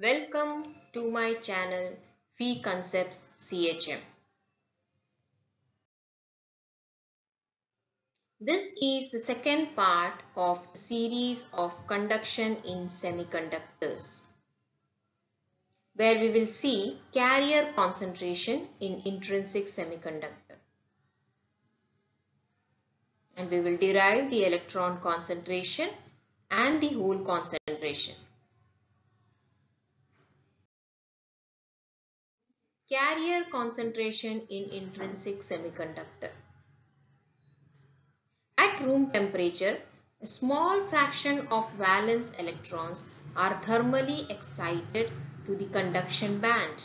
Welcome to my channel Phyconcepts CHM. This is the second part of the series of conduction in semiconductors where we will see carrier concentration in intrinsic semiconductor and we will derive the electron concentration and the hole concentration. Carrier concentration in intrinsic semiconductor. At room temperature, a small fraction of valence electrons are thermally excited to the conduction band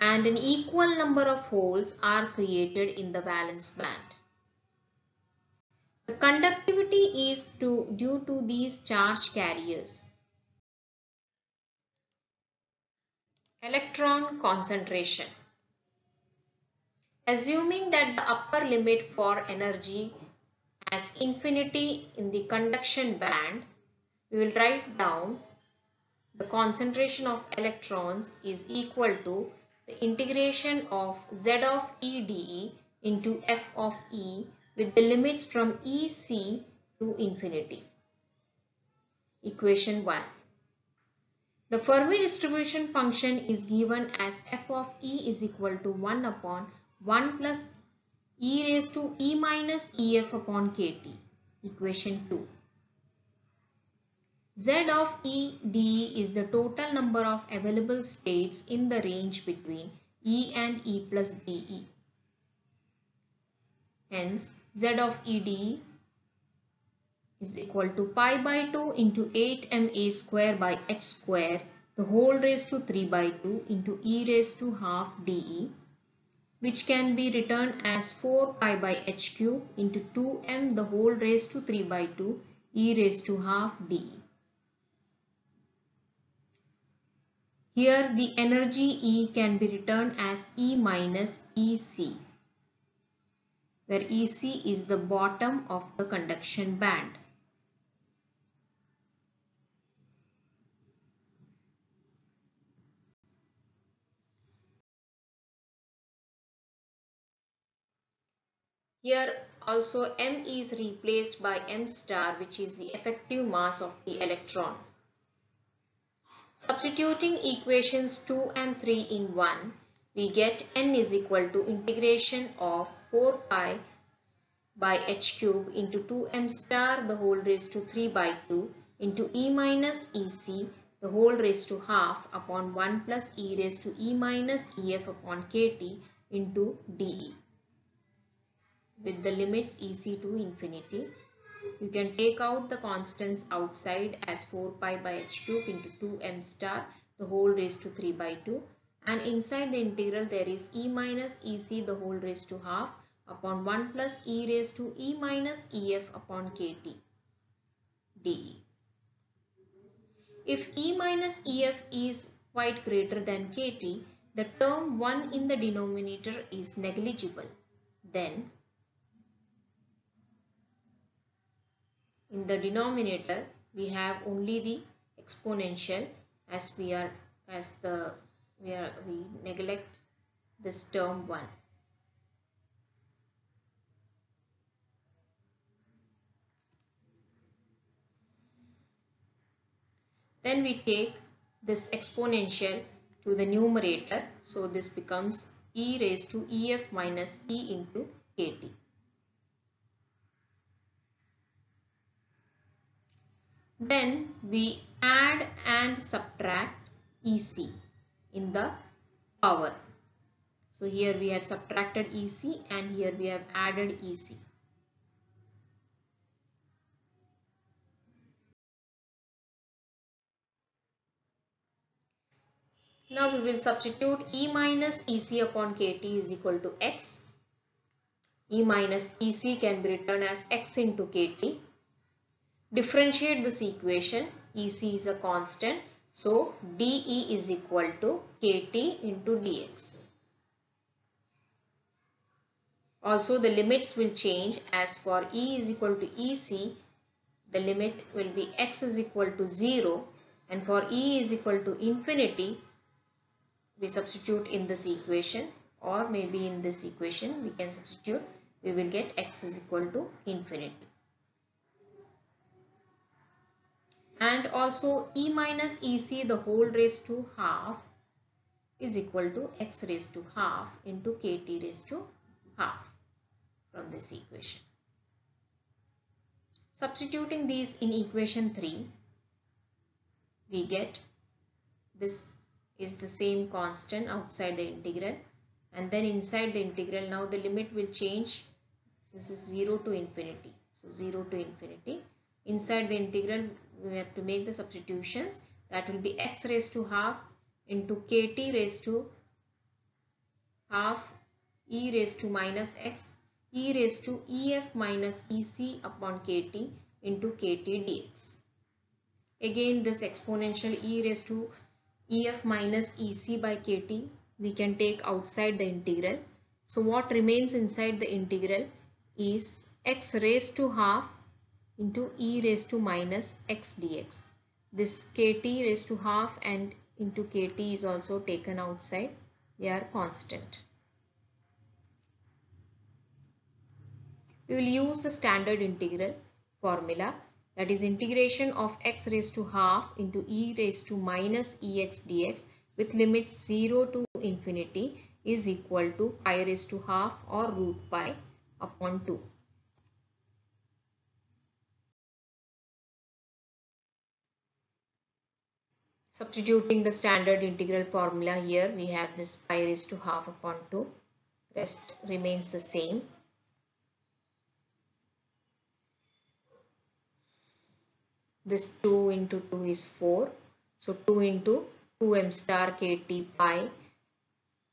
and an equal number of holes are created in the valence band. The conductivity is to, due to these charge carriers. Electron concentration. Assuming that the upper limit for energy as infinity in the conduction band, we will write down the concentration of electrons is equal to the integration of Z of EdE into F of E with the limits from EC to infinity. Equation 1. The Fermi distribution function is given as f of E is equal to 1 upon 1 plus e raised to e minus ef upon kt. Equation 2. Z of E dE is the total number of available states in the range between E and E plus dE. Hence, Z of E dE is equal to pi by 2 into 8ma square by h square the whole raised to 3 by 2 into e raised to half dE which can be written as 4 pi by h cube into 2m the whole raised to 3 by 2 e raised to half dE. Here the energy E can be written as E minus EC where EC is the bottom of the conduction band. Here also m is replaced by m star which is the effective mass of the electron. Substituting equations 2 and 3 in 1, we get n is equal to integration of 4 pi by h cube into 2m star the whole raised to 3 by 2 into e minus ec the whole raised to half upon 1 plus e raised to e minus ef upon kt into dE with the limits EC to infinity. You can take out the constants outside as 4 pi by h cube into 2m star the whole raised to 3 by 2 and inside the integral there is e minus ec the whole raised to half upon 1 plus e raised to e minus ef upon kt dE. If e minus ef is quite greater than kt, the term 1 in the denominator is negligible. Then in the denominator we have only the exponential as we are as the we are we neglect this term 1 then we take this exponential to the numerator. So this becomes e raised to ef minus e into kt Then we add and subtract EC in the power. So here we have subtracted EC and here we have added EC. Now we will substitute E minus EC upon KT is equal to X. E minus EC can be written as X into KT Differentiate this equation. EC is a constant. So, dE is equal to KT into dx. Also, the limits will change. As for E is equal to EC, the limit will be x is equal to 0 and for e is equal to infinity we substitute in this equation. Or maybe in this equation we can substitute. We will get x is equal to infinity and also e minus ec the whole raised to half is equal to x raised to half into kt raised to half from this equation. Substituting these in equation 3 we get this is the same constant outside the integral. And then inside the integral now the limit will change. This is 0 to infinity. So 0 to infinity inside the integral we have to make the substitutions that will be x raised to half into kt raised to half e raised to minus x e raised to ef minus ec upon kt into kt dx. Again this exponential e raised to ef minus ec by kt we can take outside the integral. So what remains inside the integral is x raised to half into e raised to minus x dx. This kt raised to half and into kt is also taken outside. They are constant. We will use the standard integral formula that is integration of x raised to half into e raised to minus ex dx with limits 0 to infinity is equal to pi raised to half or root pi upon 2. Substituting the standard integral formula here, we have this pi raised to half upon 2. Rest remains the same. This 2 into 2 is 4. So 2 into 2m star kt pi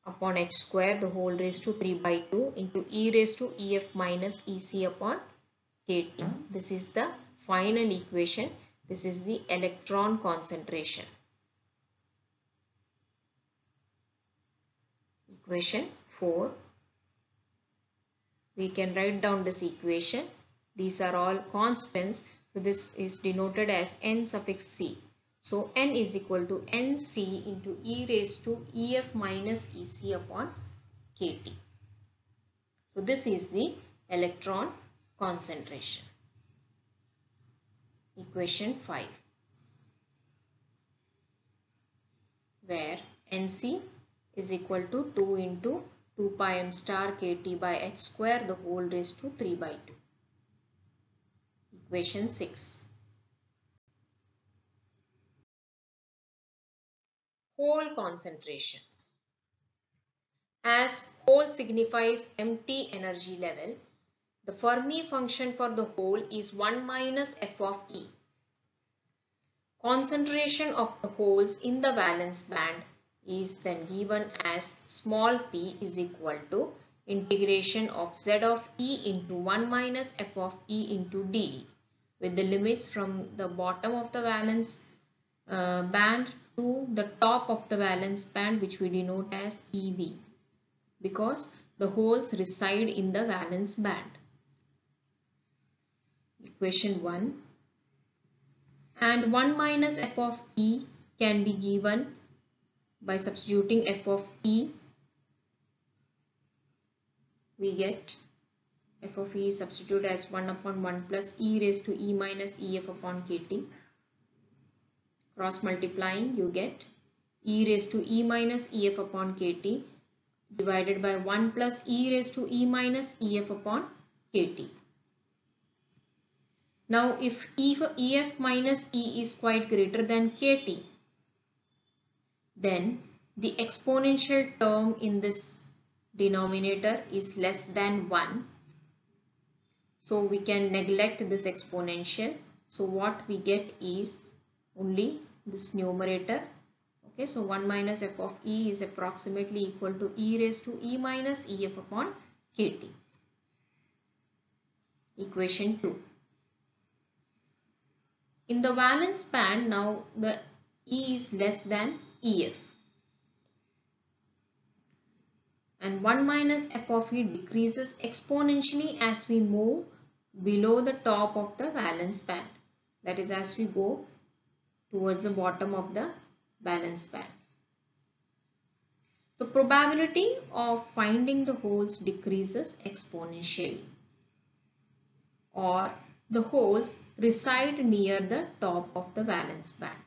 upon h square the whole raised to 3 by 2 into e raised to ef minus ec upon kt. This is the final equation. This is the electron concentration. Equation 4. We can write down this equation. These are all constants. So this is denoted as n suffix c. So n is equal to nc into e raised to ef minus ec upon kt. So this is the electron concentration. Equation 5 where nc is equal to 2 into 2 pi m star kt by h square the whole raised to 3 by 2. Equation 6. Hole concentration. As hole signifies empty energy level, the Fermi function for the hole is 1 minus f of E. Concentration of the holes in the valence band is then given as small p is equal to integration of z of e into 1 minus f of e into d with the limits from the bottom of the valence uh, band to the top of the valence band which we denote as EV because the holes reside in the valence band. Equation 1 and 1 minus f of E can be given by substituting f of e we get f of e substitute as 1 upon 1 plus e raised to e minus ef upon kt cross multiplying you get e raised to e minus ef upon kt divided by 1 plus e raised to e minus ef upon kt now if ef minus e is quite greater than kt then the exponential term in this denominator is less than 1. So we can neglect this exponential. So what we get is only this numerator. Okay, so 1 minus f of e is approximately equal to e raised to e minus ef upon kt. Equation 2. In the valence band now the e is less than EF. And 1 minus f of e decreases exponentially as we move below the top of the valence band. That is as we go towards the bottom of the valence band. The probability of finding the holes decreases exponentially or the holes reside near the top of the valence band.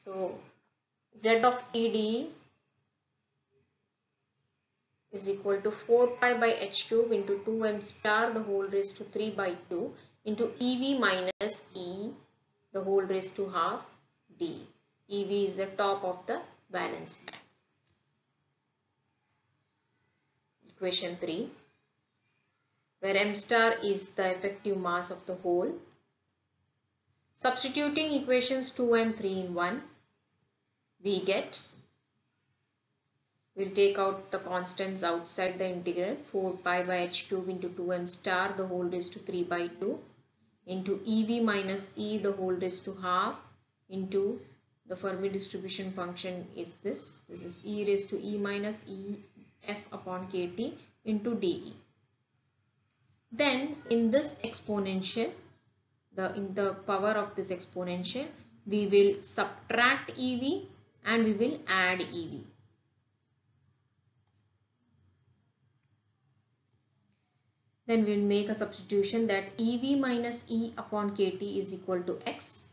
So Z of ED is equal to 4 pi by h cube into 2m star the whole raised to 3 by 2 into EV minus E the whole raised to half D. EV is the top of the valence band. Equation 3 where m star is the effective mass of the hole. Substituting equations 2 and 3 in 1 we get We'll take out the constants outside the integral 4 pi by h cube into 2m star the whole raised to 3 by 2 into EV minus E the whole raised to half into the Fermi distribution function is this. This is E raised to E minus E f upon kT into dE. Then in this exponential, the in the power of this exponential, we will subtract EV and we will add EV. Then we'll make a substitution that EV minus E upon KT is equal to X.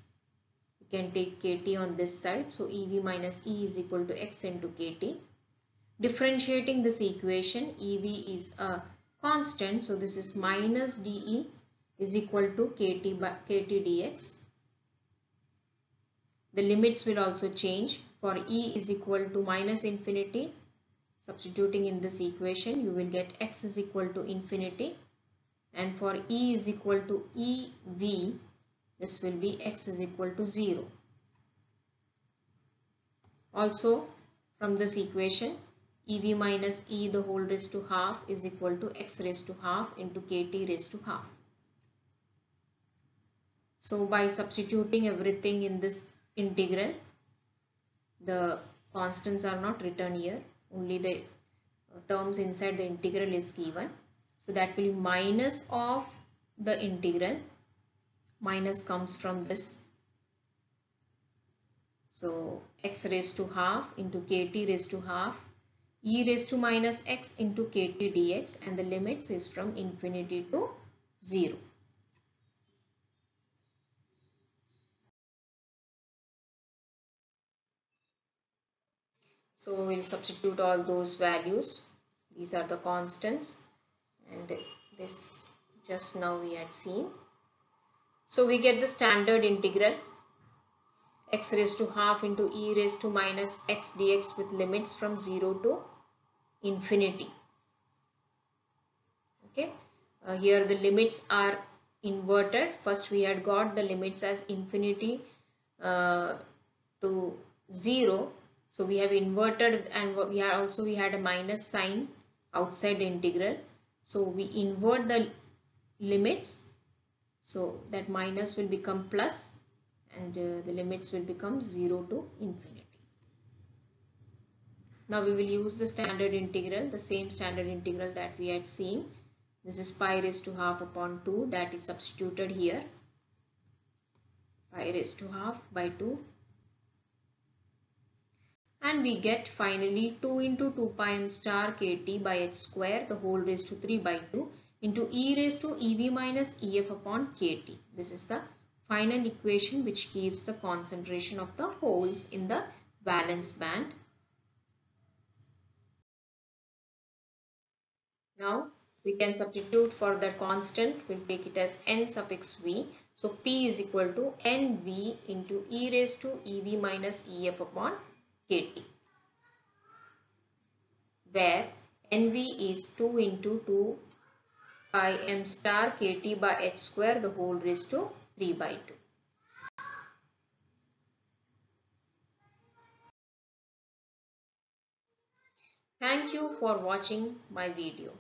We can take KT on this side. So EV minus E is equal to X into KT. Differentiating this equation, EV is a constant. So this is minus DE is equal to KT, by, KT dx. The limits will also change. For E is equal to minus infinity, substituting in this equation, you will get x is equal to infinity and for E is equal to EV this will be x is equal to 0. Also from this equation EV minus E the whole raised to half is equal to x raised to half into KT raised to half. So by substituting everything in this integral the constants are not written here only the uh, terms inside the integral is given so that will be minus of the integral. Minus comes from this. So x raised to half into kt raised to half e raised to minus x into kt dx and the limits is from infinity to 0. So we'll substitute all those values. These are the constants and this just now we had seen. So we get the standard integral x raised to half into e raised to minus x dx with limits from 0 to infinity. Okay, uh, here the limits are inverted. First we had got the limits as infinity uh, to 0. So we have inverted and we are also we had a minus sign outside the integral. So we invert the limits. So that minus will become plus and uh, the limits will become 0 to infinity. Now we will use the standard integral, the same standard integral that we had seen. This is pi raised to half upon 2 that is substituted here. Pi raised to half by 2 and we get finally 2 into 2 pi m star kt by h square the whole raised to 3 by 2 into e raised to ev minus ef upon kt. This is the final equation which gives the concentration of the holes in the valence band. Now we can substitute for the constant, we'll take it as n suffix v. So p is equal to nv into e raised to ev minus ef upon kt where nv is 2 into 2 pi m star kt by h square the whole raised to 3 by 2. Thank you for watching my video.